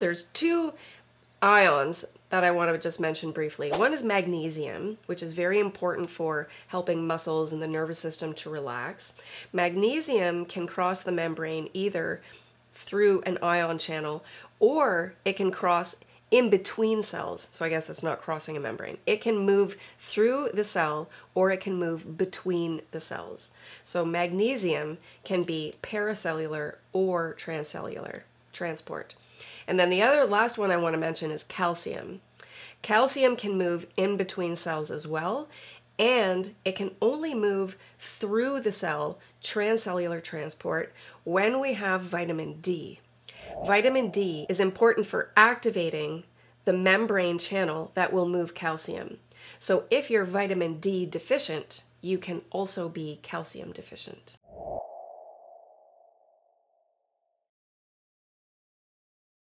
There's two ions that I want to just mention briefly. One is magnesium, which is very important for helping muscles and the nervous system to relax. Magnesium can cross the membrane either through an ion channel or it can cross in between cells. So I guess it's not crossing a membrane. It can move through the cell or it can move between the cells. So magnesium can be paracellular or transcellular transport. And then the other last one I want to mention is calcium. Calcium can move in between cells as well, and it can only move through the cell, transcellular transport, when we have vitamin D. Vitamin D is important for activating the membrane channel that will move calcium. So if you're vitamin D deficient, you can also be calcium deficient.